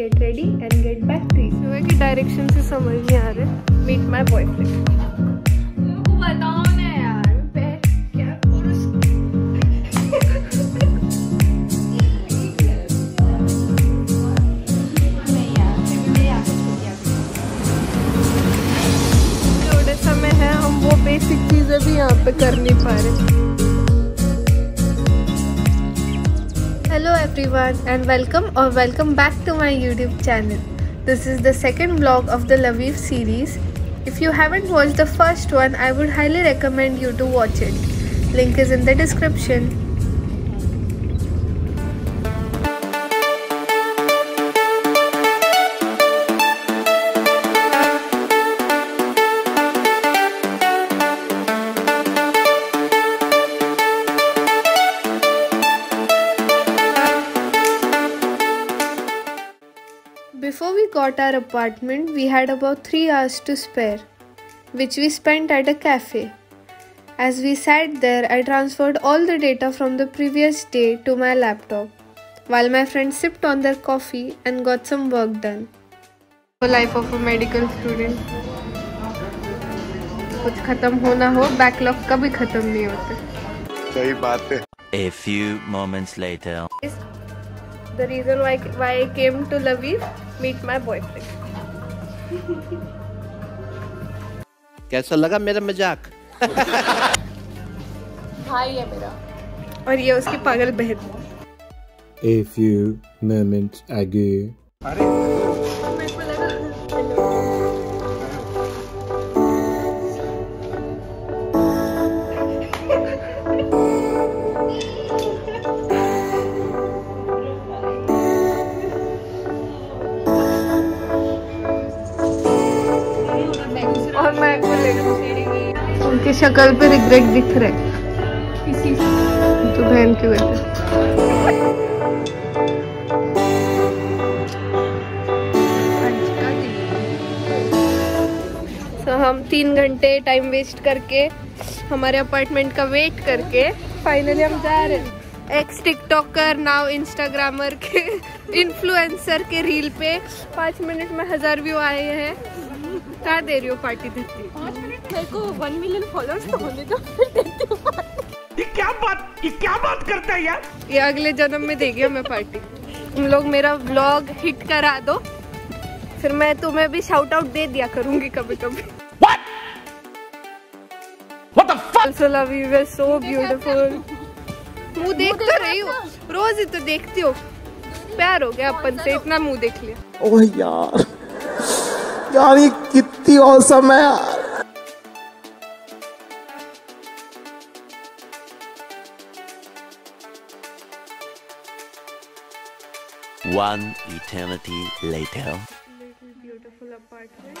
Get ready and get back to you सुबह की direction से समझ नहीं आ रहा। मीट माय बॉयफ्रेंड बताओ ना यार क्या थोड़े समय है हम वो बेसिक चीज़ें भी यहाँ पे कर नहीं पा रहे। Everyone and welcome or welcome back to my YouTube channel. This is the second vlog of the Laviv series. If you haven't watched the first one, I would highly recommend you to watch it. Link is in the description. we got our apartment, we had about 3 hours to spare, which we spent at a cafe. As we sat there, I transferred all the data from the previous day to my laptop, while my friends sipped on their coffee and got some work done. The life of a medical student. कुछ खत्म होना हो backlog कभी खत्म नहीं होते सही बात है A few moments later. The reason why why I came to Lviv, meet my boyfriend. कैसा लगा मेरा मज़ाक भाई है मेरा और ये उसकी पागल बहन A few moments ago. मेरे शक्ल पे रिग्रेट दिख रहे तो बहन की वजह तो हम तीन घंटे टाइम वेस्ट करके हमारे अपार्टमेंट का वेट करके फाइनली हम जा रहे हैं। एक्स टिकटॉकर नाउ इंस्टाग्रामर के इन्फ्लुएंसर के रील पे पाँच मिनट में हज़ार व्यू आए हैं। कहाँ दे रही हो पार्टी देती मेरे को वन मिलियन फॉलोअर्स तो होने दो फिर देती हूँ। ये क्या बात ये क्या बात करता है यार? ये अगले जन्म में देगी हमें पार्टी तुम लोग मेरा व्लॉग हिट करा दो। फिर मैं तुम्हें भी शाउट आउट दे दिया करूँगी कभी कभी What the? Also love you were so beautiful. मुँह देख तो रही हो। रोज ही तो देखती हो। प्यार हो गया अपन से इतना मुँह देख लिया। ओह यार यार ये कितनी औसम है। यार One eternity later. Beautiful apartment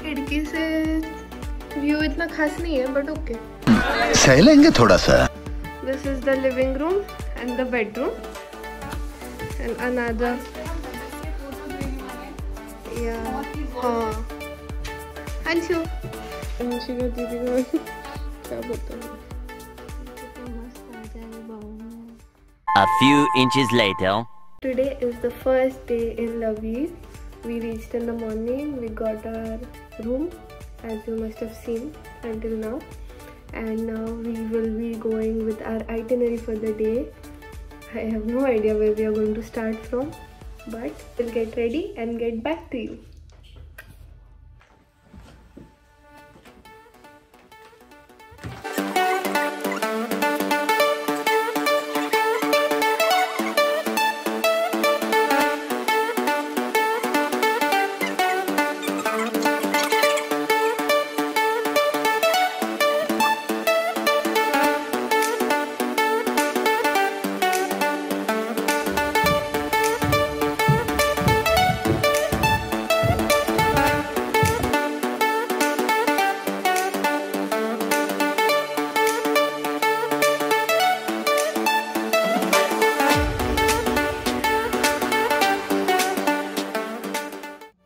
खिड़की से व्यू इतना खास नहीं है बट ओके सह लेंगे थोड़ा सा This is the living room and the bedroom. And another. Yeah. हाँ. a few inches later. Today is the first day in Lavise. We reached in the morning. We got our room, as you must have seen until now. And now we will be going with our itinerary for the day. I have no idea where we are going to start from, but we'll get ready and get back to you.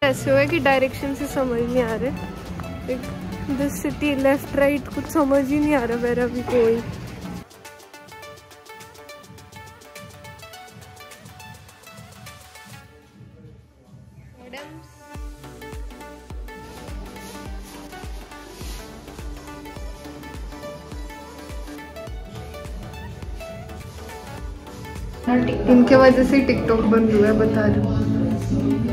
ऐसे हुआ कि direction से समझ नहीं आ रहे this city left right कुछ समझ ही नहीं आ रहा मेरा भी कोई। इनके वजह से टिकटॉक बंद हुआ है बता रही हूँ।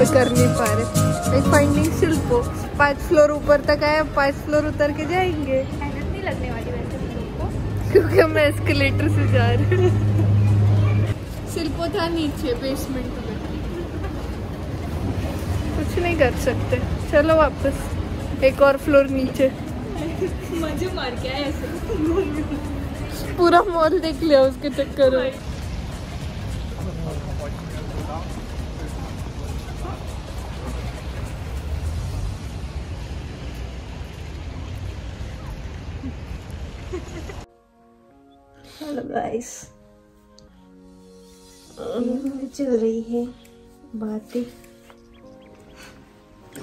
पे कर नहीं पा रहे लाइक फाइंडिंग शिल्पो पाँच फ्लोर ऊपर तक आए पाँच फ्लोर उतर के जाएँगे। मेहनत नहीं लगने वाली वैसे क्योंकि हम एस्केलेटर से जा रहे हैं। शिल्पो था नीचे बेसमेंट में कुछ नहीं कर सकते। चलो वापस। एक और फ्लोर नीचे। मज़े मार के आए ऐसे। पूरा मॉल देख लिया उसके चक्कर में। हेलो गाइस चल रही है बातें।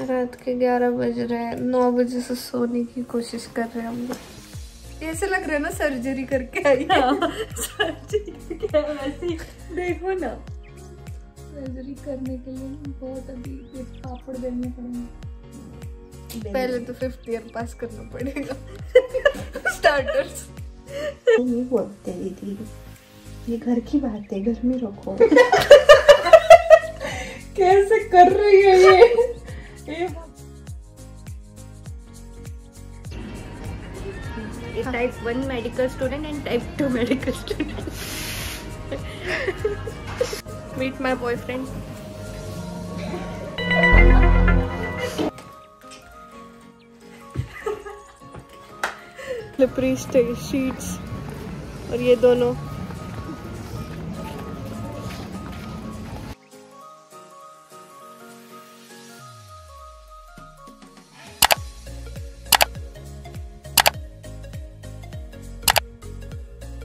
रात के 11 बज रहे हैं। नौ बजे से सोने की कोशिश कर रहे हैं हम लोग। ऐसे लग रहा है ना सर्जरी करके आई क्या वैसे? देखो ना। सर्जरी करने के लिए बहुत अभी पापड़ देने पड़ेंगे। पहले तो फिफ्थ ईयर पास करना पड़ेगा। स्टार्टर्स नहीं बोलते दीदी ये घर की बात है घर में रखो। कैसे कर रही है ये? ये type one medical student and type two medical student meet my boyfriend slippery sheets और ये दोनों।